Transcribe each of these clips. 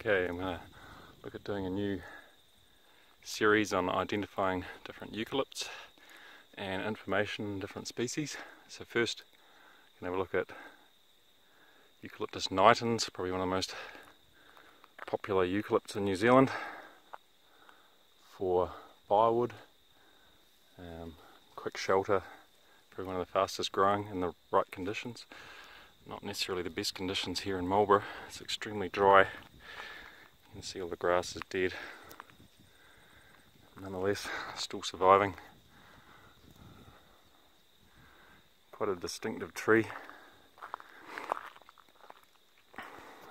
Okay, I'm going to look at doing a new series on identifying different eucalypts and information on different species. So first, going to have a look at Eucalyptus nitens, probably one of the most popular eucalypts in New Zealand for firewood, um, quick shelter, probably one of the fastest growing in the right conditions. Not necessarily the best conditions here in Marlborough, it's extremely dry you can see all the grass is dead. Nonetheless, still surviving. Quite a distinctive tree.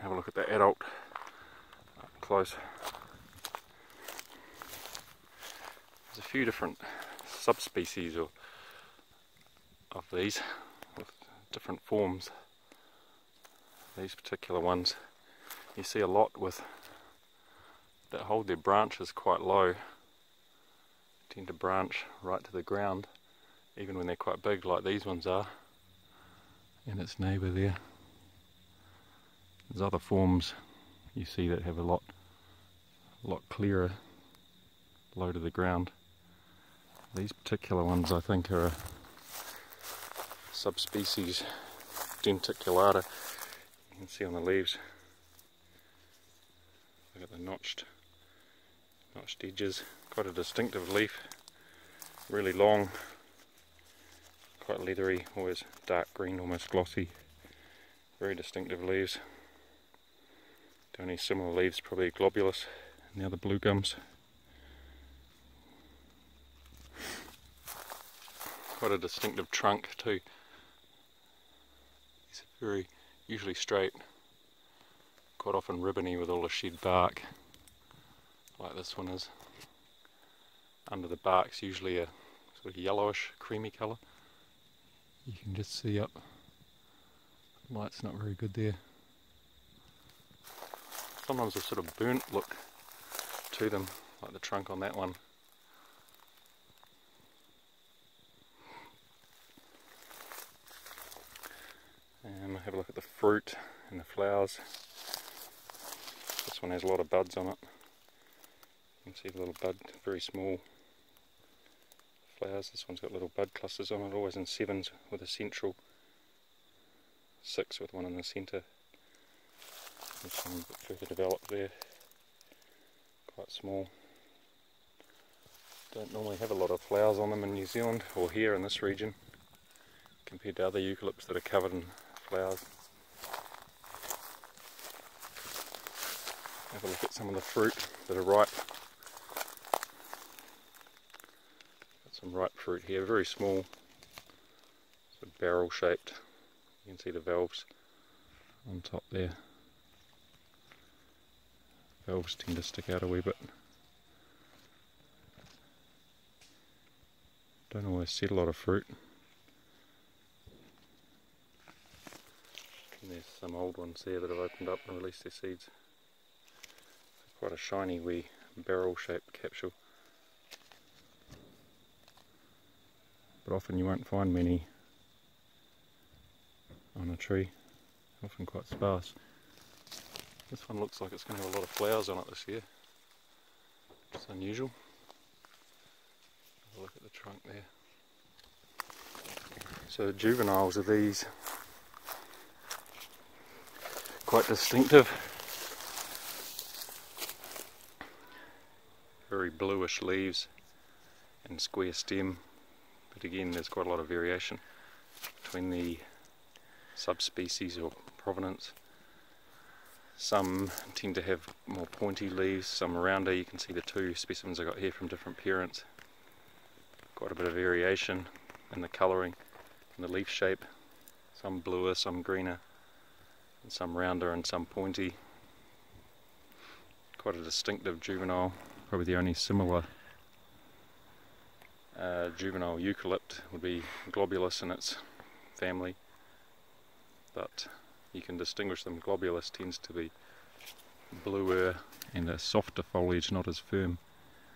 Have a look at the adult up close. There's a few different subspecies of, of these with different forms. These particular ones you see a lot with that hold their branches quite low. Tend to branch right to the ground even when they're quite big like these ones are. And its neighbour there. There's other forms you see that have a lot lot clearer low to the ground. These particular ones I think are a subspecies denticulata. You can see on the leaves. Look at the notched notched edges, quite a distinctive leaf, really long, quite leathery, always dark green, almost glossy, very distinctive leaves. The only similar leaves probably globulus and the other blue gums. Quite a distinctive trunk too. It's very usually straight, quite often ribbony with all the shed bark like this one is. Under the bark's usually a sort of yellowish, creamy colour. You can just see up. Light's not very good there. Sometimes a sort of burnt look to them, like the trunk on that one. And have a look at the fruit and the flowers. This one has a lot of buds on it. Can see the little bud, very small flowers. This one's got little bud clusters on it, always in sevens with a central six with one in the centre. There's some a bit further developed there, quite small. Don't normally have a lot of flowers on them in New Zealand or here in this region compared to other eucalypts that are covered in flowers. Have a look at some of the fruit that are ripe. Ripe fruit here, very small, sort of barrel shaped. You can see the valves on top there. Valves tend to stick out a wee bit. Don't always see a lot of fruit. And there's some old ones there that have opened up and released their seeds. Quite a shiny wee barrel shaped capsule. But often you won't find many on a tree, often quite sparse. This one looks like it's going to have a lot of flowers on it this year. It's unusual. Have a look at the trunk there. So the juveniles of these quite distinctive. Very bluish leaves and square stem but again there's quite a lot of variation between the subspecies or provenance. Some tend to have more pointy leaves, some rounder. You can see the two specimens I got here from different parents. Quite a bit of variation in the colouring and the leaf shape. Some bluer, some greener, and some rounder and some pointy. Quite a distinctive juvenile, probably the only similar uh, juvenile eucalypt would be globulus in its family, but you can distinguish them. Globulus tends to be bluer and a softer foliage, not as firm,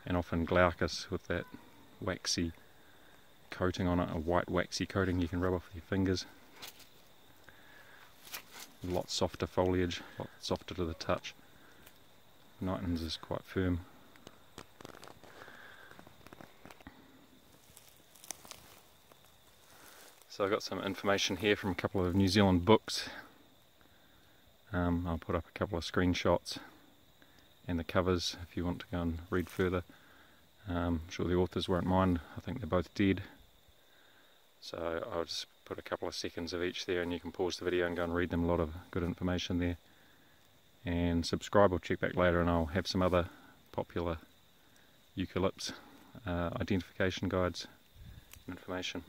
and often glaucous with that waxy coating on it, a white waxy coating you can rub off with your fingers. A lot softer foliage, a lot softer to the touch. Nitens is quite firm. So I got some information here from a couple of New Zealand books. Um, I'll put up a couple of screenshots and the covers if you want to go and read further. Um, I'm sure the authors won't mind, I think they're both dead. So I'll just put a couple of seconds of each there and you can pause the video and go and read them, a lot of good information there. And subscribe or check back later and I'll have some other popular eucalypts uh, identification guides and information.